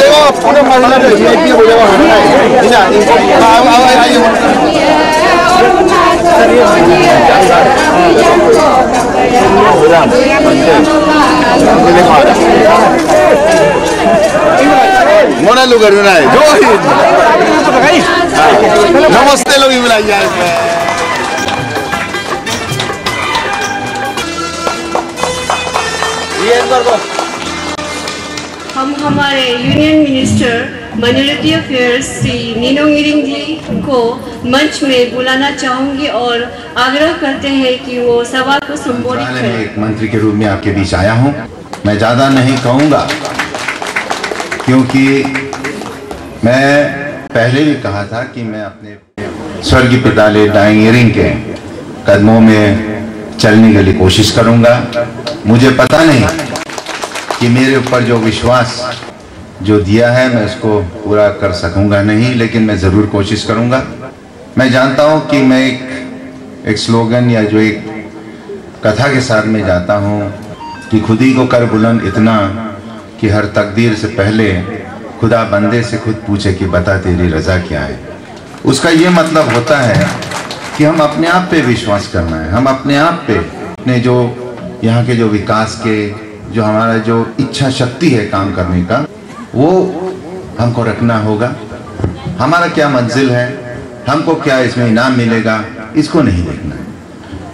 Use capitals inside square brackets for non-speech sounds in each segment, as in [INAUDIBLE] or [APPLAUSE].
देखो पूरे वीआईपी हो जाओ ना इनको आओ आओ आइए मोना लोग करना जो नमस्ते लोग मिलाई जाए हम हमारे union minister minority affairs Shri Ninong Ering ji को मंच में बुलाना चाहूँगी और आग्रह करते हैं कि वो सभा को संबोधित करें। एक मंत्री के रूप में आपके बीच आया हूँ। मैं ज़्यादा नहीं कहूँगा क्योंकि मैं पहले भी कहा था कि मैं अपने स्वर्गीय पिताले डाइंग के कदमों में चलने के लिए कोशिश करूँगा। मुझे पता नहीं कि मेरे ऊपर जो विश्वास जो दिया है, मैं उसको पूरा कर सकूँगा नहीं, लेकिन मैं ज़रूर कोशिश करूँगा। मैं जानता हूँ कि मैं एक एक स्लोगन या जो एक कथा के साथ में जाता हूँ कि खुद ही को कर बुलंद इतना कि हर तकदीर से पहले खुदा बंदे से खुद पूछे कि बता तेरी रजा क्या है। उसका ये मतलब होता है कि हम अपने आप पे विश्वास करना है। हम अपने आप पे अपने जो यहाँ के जो विकास के, जो हमारा जो इच्छा शक्ति है काम करने का, वो हमको रखना होगा। हमारा क्या मंजिल है, हमको क्या इसमें इनाम मिलेगा, इसको नहीं देखना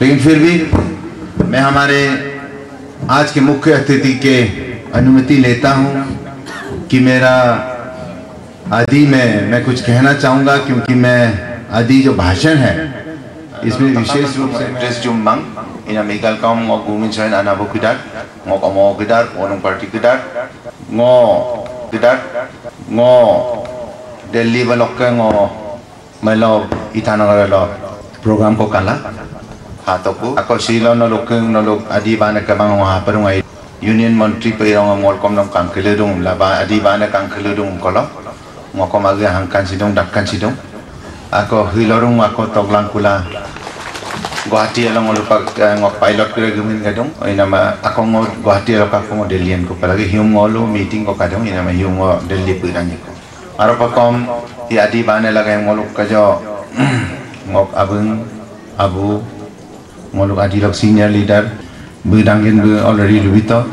लेकिन फिर भी मैं हमारे आज के मुख्य अतिथि के अनुमति लेता हूँ कि मेरा आदि में, मैं कुछ कहना चाहूँगा, क्योंकि मैं आदि जो भाषण है, इसमें विशेष रूप से ड्रेस जुम्बंग ina medical kam ngo gumin sain ana bo kidar ngo kamo kidar onong party kidar ngo kidar ngo delhi balok ke ngo melo itanagar lo program ko kala hatoku ako silo no lokeng no lok adi bana kamang wa parungai union monthly pe rong ngol kom nong kang kele dong. La ba adi bana kang kele dong kolo. Ngokom agi hangkan sidong dakkan sidong ako hilorung ako toglang kula. Guwahati alang ngol pag ngok pilot kira gumin kadong ay nama ako ngo Guwahati alang ka ko Delhi ko palagi. Hium ngolo meeting ko kadong ina ma hium ngo Delhi pudang ko aro pa kom ti adi bana lagay ngolo ka jo? [CLEARS THROAT] Ngok abung abu ngolo adi lok senior leader. Budangin bu already lubito.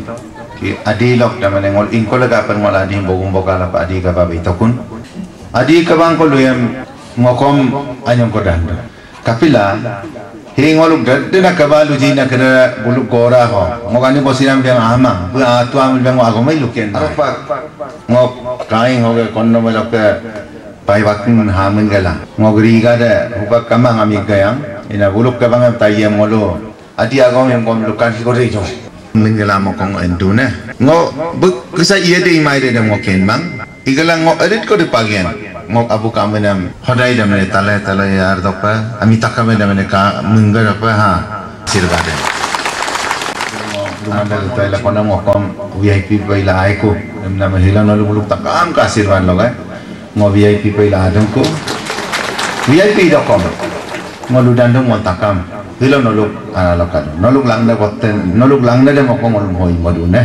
Ki adi lok da mane ngol ingko laga per ngol adi bogum bokala pa adi ka ba bitokun adi ka bang ko luyam ngokom anyong ko danda kapila hingolu gadde na kabalu jina kada gulu gora ho. Ngokani bosiram biang ama bu atu ah, amil biang agomai lukian na ngok kain ho ge konno melok ke pai wakun hamin gala ngok riga de hubak kamang ami gayang ina gulu kabang tayem ngolo adi agom yang kom lukan ki gore jo. Ninggala mokong endu ne. Ngok bu kisa iede imai de ngok kenbang igala ngok edit ko de pagian ngok abu kami nam, hodai damene tale tale yar dopa ami takame damene ka mungga dopa ha sirbade rumah dari tale kona ngokom VIP paila aku, emna mahila nolu muluk takam ka sirwan logai ngo VIP paila adam ko VIP dokom ngolu dandong mo takam. Hilo noluk ana lokal noluk langna kotten noluk langna de mokom ngol hoi modune.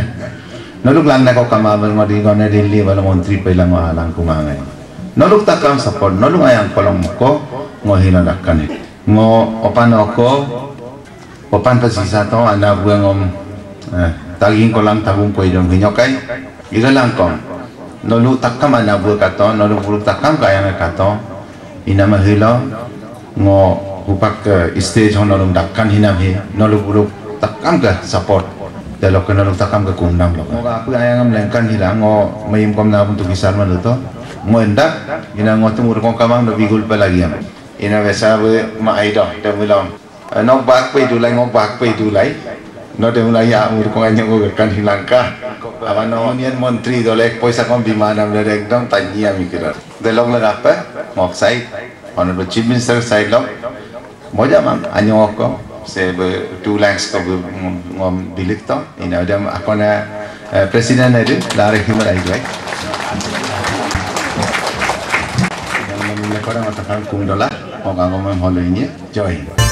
Noluk lang na ko kamamal mo rin ko na rin liwa ng mong trip ay. Noluk takam sapol, nolung ayang kolong ko, ngohina dakane. Ngo opan oko opan pasisato anak ana ngom eh, tagin ko lang tabung ko idong hinyokai Iga lang kong, noluk takam anak buang kato, noluk buluk takam kayang kato, inamahilo, ngo hupak stage hon nolung dakkan hinabi, noluk buluk takam ka support dalok ke takam ke kundam lok. Mga ayang am lengkan hilang ngoh mayim kam na akong tugisar. muendak ina ngotu mur kong kamang no bigul palagiam ina vesabe ma aido ta mulam no bak pe dulai ngok bak pe dulai no de mulai ya mur kong anyang ngok kan hilangka ama no nian menteri dolek poisa kong bimana mre ekdom tanya mikirar de long la apa ngok eh, sai. Honorable chief minister sai long moja mang anyang ngok se be two lanks ko ngom bilik to. Ina dam akona eh, president ade lare himar ai karangatakan kumdala, magagamang haloy niya. Joy!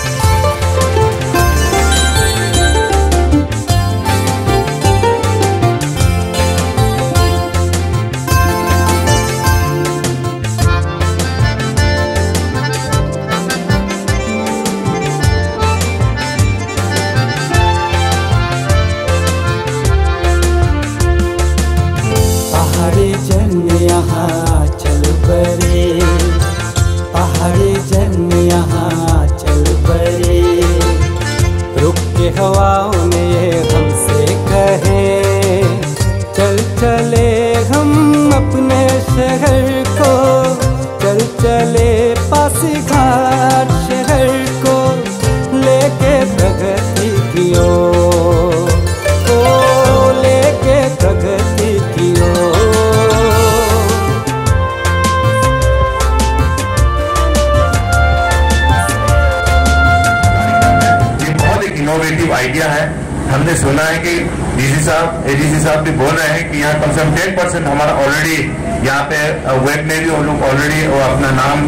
हमने सुना है कि DC साहब ADC साहब भी बोल रहे हैं कि यहाँ कम से कम टेन परसेंट हमारा ऑलरेडी यहाँ पे वेब में भी हम लोग ऑलरेडी अपना नाम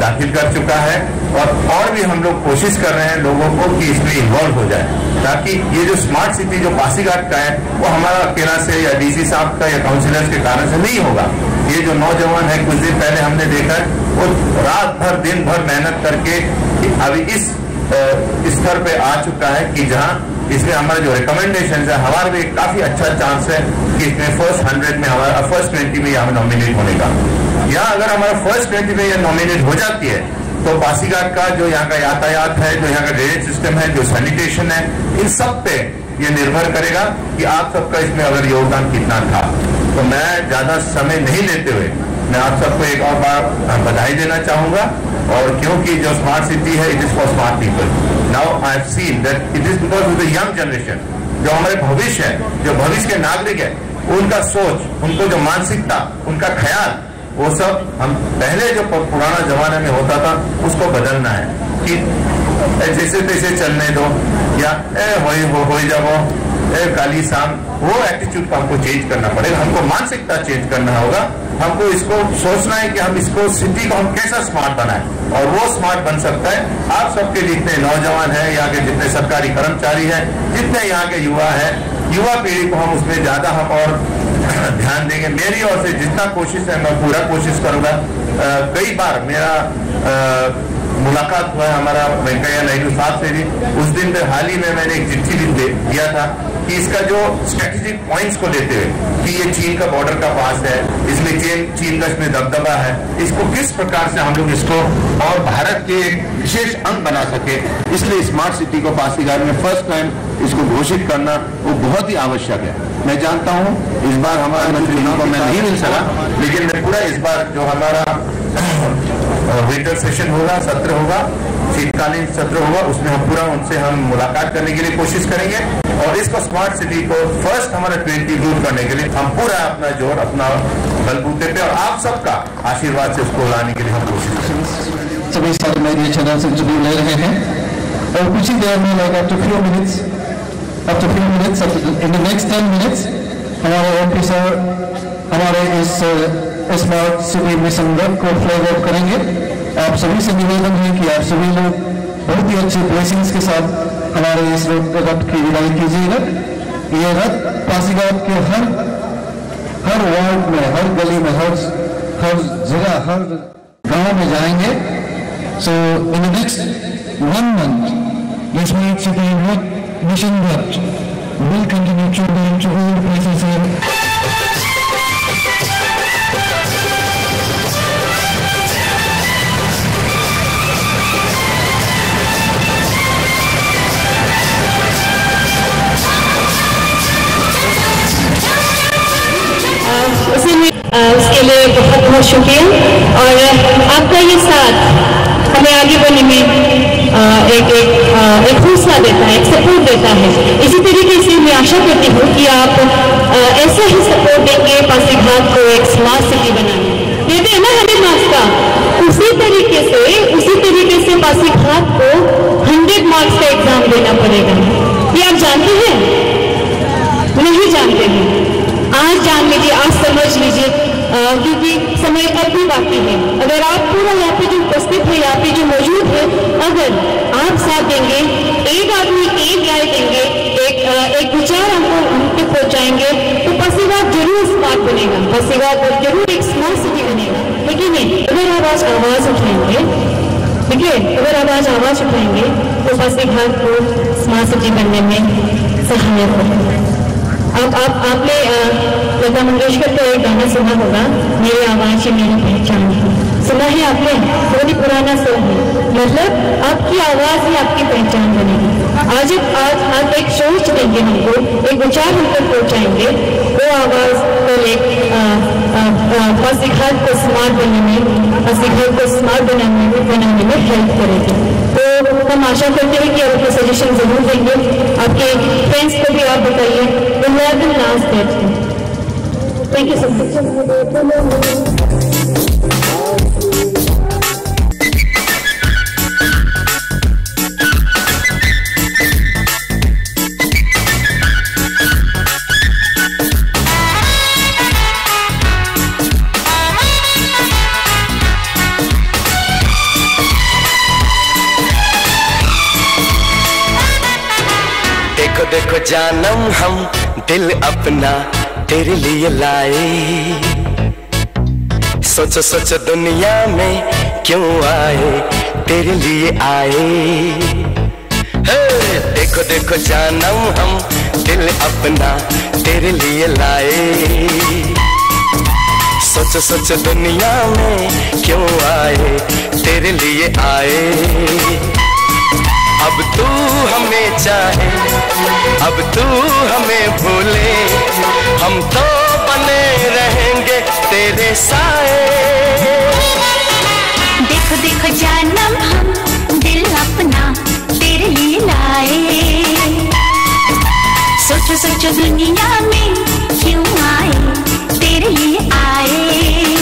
दाखिल कर चुका है। और और भी हम लोग कोशिश कर रहे हैं लोगों को कि इसमें इन्वॉल्व हो जाए, ताकि ये जो स्मार्ट सिटी जो पासीघाट का है, वो हमारा अकेला से या डीसी साहब का या काउंसिलर्स के कारण से नहीं होगा। ये जो नौजवान है, कुछ दिन पहले हमने देखा है, वो रात भर, दिन भर मेहनत करके अभी इस स्तर पे आ चुका है कि जहाँ इसमें हमारा जो रिकमेंडेशन है, हमारे भी काफ़ी अच्छा चांस है कि इसमें फ़र्स्ट हंड्रेड में हमारा फ़र्स्ट ट्वेंटी में यहाँ नॉमिनेट होने का। यहाँ अगर हमारा फ़र्स्ट ट्वेंटी में यह नॉमिनेट हो जाती है तो पासीघाट का जो यहाँ का यातायात है, जो यहाँ का ड्रेनेज सिस्टम है, जो सैनिटेशन है, इन सब पे ये निर्भर करेगा कि आप सबका इसमें अगर योगदान कितना था। तो मैं ज़्यादा समय नहीं लेते हुए, मैं आप सबको एक और बार बधाई देना चाहूँगा, और क्योंकि जो स्मार्ट सिटी है it is for smart people now I have seen that it is because of the young generation जो हमारे भविष्य है, जो भविष्य के नागरिक है, उनका सोच, उनको जो मानसिकता, उनका ख्याल, वो सब हम पहले जो पुराना जमाने में होता था, उसको बदलना है। कि जैसे तैसे चलने दो, या ए, वही हो हो जाओ। काली शाम वो एटीट्यूड को हमको चेंज करना पड़ेगा। हमको मानसिकता चेंज करना होगा। हमको इसको सोचना है कि हम इसको सिटी को हम कैसा स्मार्ट बनाए। और वो स्मार्ट बन सकता है। आप सबके जितने नौजवान हैं यहाँ के जितने सरकारी कर्मचारी हैं जितने यहाँ के युवा हैं युवा पीढ़ी को हम उसमें ज़्यादा हम और [CLEARS THROAT] ध्यान देंगे। मेरी ओर से जितना कोशिश है मैं पूरा कोशिश करूँगा। कई बार मेरा अ, मुलाकात हुआ हमारा वेंकैया नायडू साहब से भी। उस दिन पे हाल ही में मैंने एक चिट्ठी भी दिया था। कि इसका जो स्ट्रेटेजिक पॉइंट्स को लेते हुए कि ये चीन का बॉर्डर का पास है इसमें चीन चीन का इसमें दबदबा है इसको किस प्रकार से हम लोग इसको और भारत के एक विशेष अंग बना सके इसलिए स्मार्ट सिटी को पासीघाट में फ़र्स्ट टाइम इसको घोषित करना वो बहुत ही आवश्यक है। मैं जानता हूँ इस बार हमारे मंत्री को मैं नहीं मिल सका लेकिन मैं पूरा इस बार जो हमारा विंटर सेशन होगा सत्र होगा शीतकालीन सत्र होगा उसमें हम पूरा उनसे हम मुलाकात करने के लिए कोशिश करेंगे। और इसको स्मार्ट सिटी को फ़र्स्ट हमारा ट्वेंटी दूर करने के लिए हम पूरा अपना ज़ोर, अपना बलबूते पे और आप सबका आशीर्वाद से उसको लाने के लिए हम कोशिश सभी सारे मीडिया चैनल से इंटरव्यू ले रहे हैं। और कुछ ही देर में like after few minutes after few minutes in the next ten minutes हमारे एम पी सर हमारे इस स्मार्ट सिटी मिशन रन को फ्लैग ऑफ़ करेंगे। आप सभी से निवेदन है कि आप सभी लोग बहुत ही अच्छे ब्लेसिंग्स के साथ हमारे इस रथ की विदाई कीजिएगा। ये रथ पासीघाट के हर हर वार्ड में, हर गली में, हर हर जगह, हर गाँव में जाएँगे। So in next one month mission will continue to to places बहुत बहुत शुक्रिया। और आपका ये साथ हमें आगे बढ़ने में एक एक एक हौसला देता है, एक सपोर्ट देता है। इसी तरीके से मैं आशा करती हूँ कि आप ऐसा ही सपोर्ट देंगे पासीघाट को एक स्मार्ट सिटी बनाने देते हैं ना हंड्रेड मार्क्स का। उसी तरीके से, उसी तरीके से पासीघाट को हंड्रेड मार्क्स का एग्ज़ाम देना पड़ेगा। ये आप जानते हैं? नहीं जानते हैं। आज जान लीजिए आज समझ लीजिए। क्योंकि समय अब भी बाकी है। अगर आप पूरा यहाँ पे जो उपस्थित है यहाँ पे जो मौजूद है अगर आप साथ देंगे एक आदमी एक राय देंगे एक अ, एक विचार हमको हम पे पहुंचाएँगे तो पासीघाट ज़रूर स्मार्ट बनेगा। पासीघाट ज़रूर एक स्मार्ट सिटी बनेगा। लेकिन अगर आप आज आवाज़ उठाएँगे ठीक है? अगर आप आज आवाज़ उठाएँगे तो पासीघाट को स्मार्ट सिटी बनने में सहायक होगा। आप आप, आपने लता मंगेशकर का एक गाना सुना होगा, मेरी आवाज़ ही मेरी पहचान है। सुना है आपने? बहुत ही पुराना सॉन्ग है। मतलब आपकी आवाज़ ही आपकी पहचान बनेगी। आज आज आप एक सोच देंगे हमको, एक विचार हम तक पहुंचाएँगे, वो आवाज़ कल एक पासीघाट को स्मार्ट बनाने में पासीघाट को स्मार्ट बनाने में बनाने में हेल्प करेगी। तो हम आशा करते हैं कि आप अपने सजेशन ज़रूर देंगे। आपके फ्रेंड्स को भी आप बताइए। Last thank you so much जानम हम दिल अपना तेरे लिए लाए। सोचो सोचो दुनिया में क्यों आए तेरे लिए आए। हे, देखो देखो जानम हम दिल अपना तेरे लिए लाए। सोचो सोचो दुनिया में क्यों आए तेरे लिए आए। अब तू हमें चाहे, अब तू हमें भूले। हम तो बने रहेंगे तेरे साए। देखो देखो जानम हम, दिल अपना तेरे लिए लाए। सोचो सोचो दुनिया में क्यों आए, तेरे लिए आए।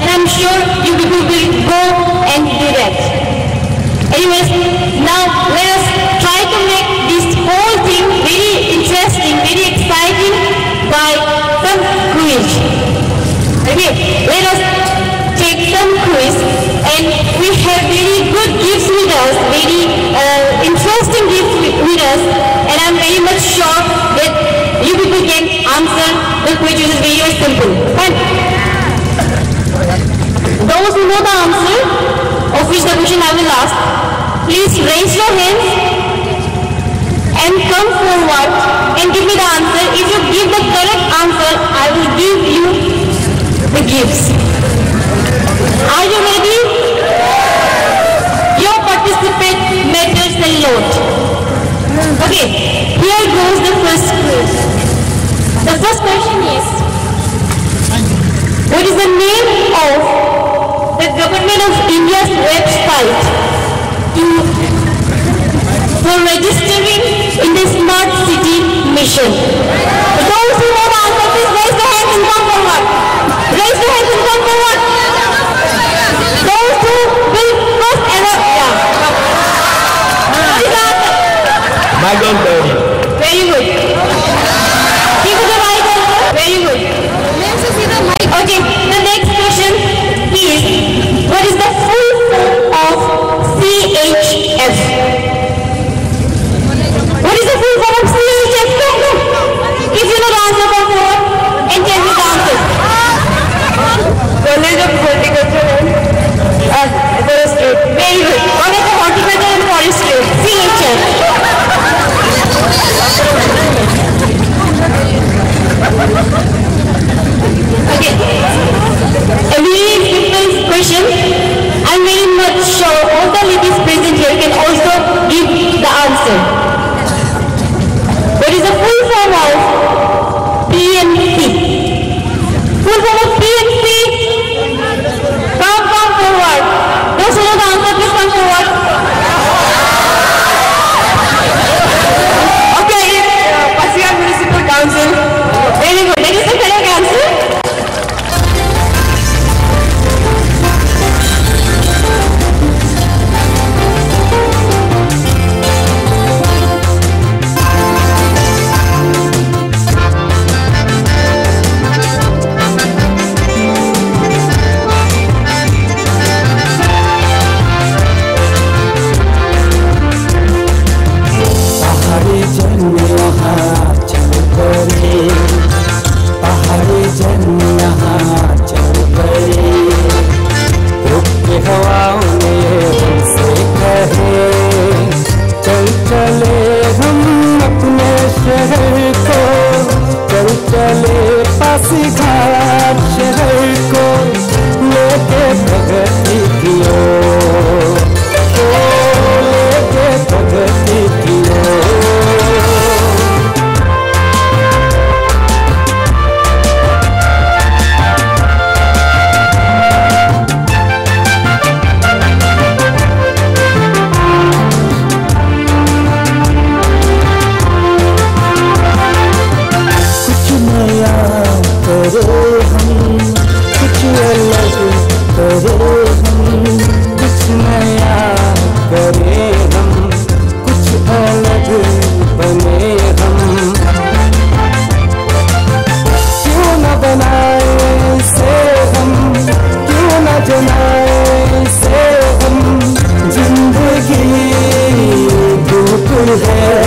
And I'm sure you people will go and do that. Anyways, now let us try to make this whole thing very interesting, very exciting by some quiz. Okay, let us take some quiz and we have very good gifts with us, very uh, interesting gifts with, us and I'm very much sure that you people can answer the very, very simple. Fine. Those who know the answer, of which the question I will ask, please raise your hands and come forward and give me the answer. If you give the correct answer, I will give you the gifts. Are you ready? Your participate matters a lot. Okay, here goes the first quiz. The first question is, what is the name of government of India's website to for registering in the smart city mission. Those who know the answer, please raise their hands and come forward. Raise your hands and come forward. Those who will first ever, yeah. What is is.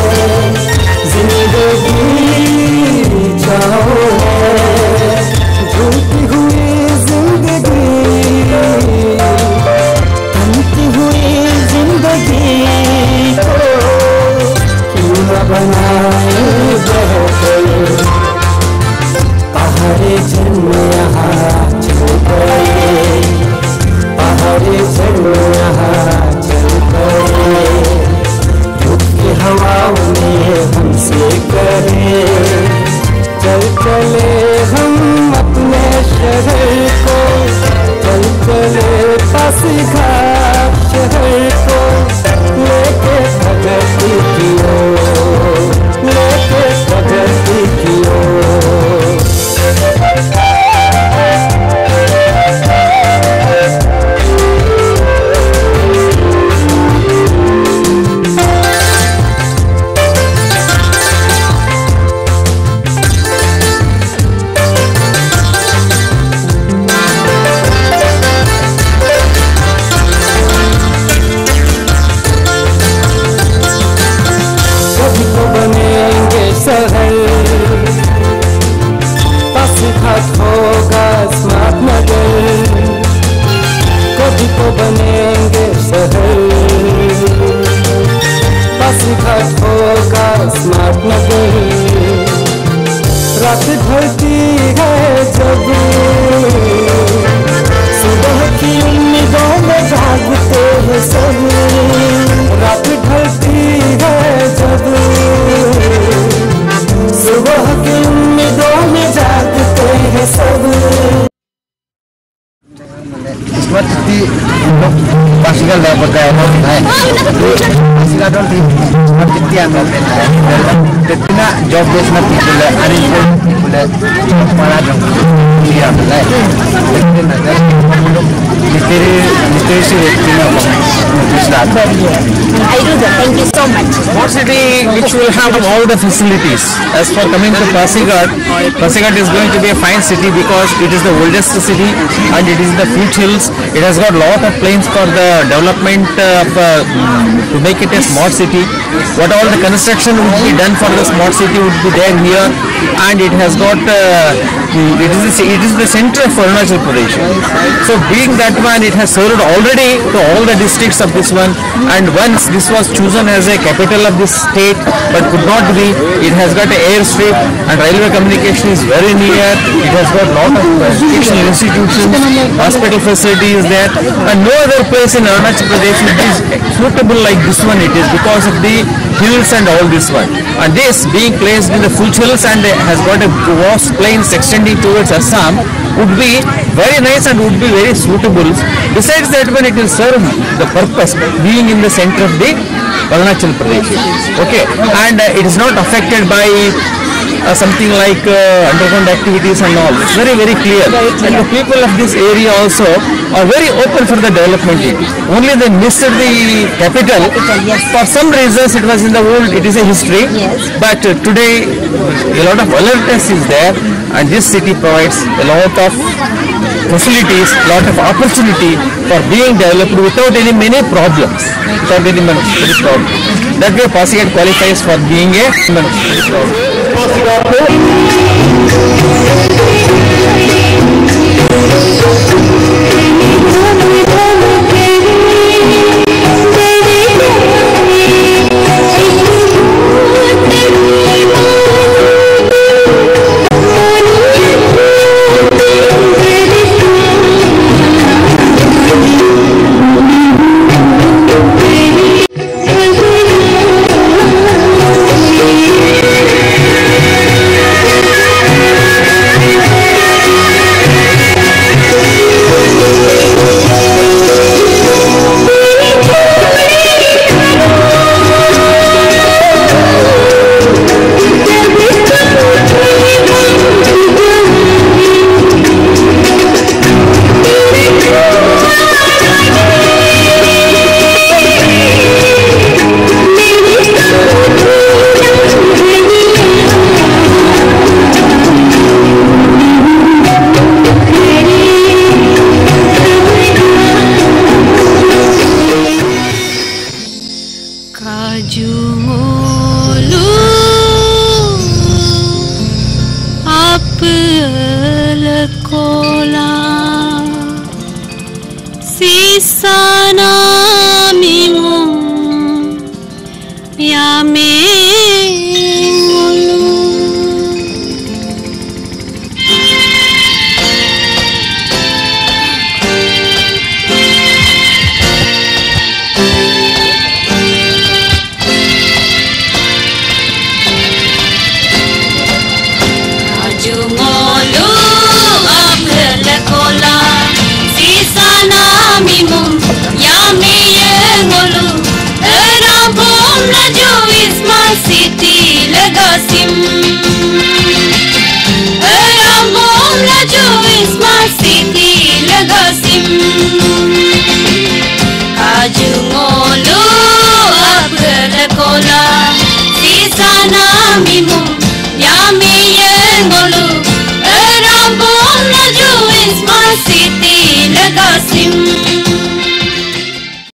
Pasighat होगा smart नगर रात ढलती है जब buat di pastikan dapat kayak mau pastikan dong di masjid yang dapat tetina job desk nanti boleh ada boleh malah dong. Dia boleh tetina jadi misteri misteri sih tetina Gujarat. Very well. I do that. Thank you so much. What city which will have all the facilities? As for coming to Pasigat, Pasigat is going to be a fine city because it is the oldest city and it is the foothills. It has got lot of planes for the development of, uh, to make it a smart city. What all the construction would be done for the smart city would be there here and it has got uh, mm, it is the, it is the center of Arunachal Pradesh. So being that one, it has served already to all the districts of this one. And once this was chosen as a capital of this state but could not be, it has got an airstrip and railway communication is very near, it has got lot of educational institutions, hospital facilities there. And no other place in Arunachal Pradesh is suitable like this one it is because of the hills and all this one. And this being placed in the foothills and has got a vast plains extending towards Assam would be very nice and would be very suitable. Besides that when it will serve the purpose being in the center of the Arunachal Pradesh. Okay, and uh, it is not affected by uh, something like uh, underground activities and all. It's very very clear. And the people of this area also are very open for the development. Only they missed the capital. For some reasons it was in the old, it is a history. But uh, today a lot of alertness is there and this city provides a lot of facilities, lot of opportunity for being developed without any many problems. Without any many problems. That way Pasigat qualifies for being a many. Posso ir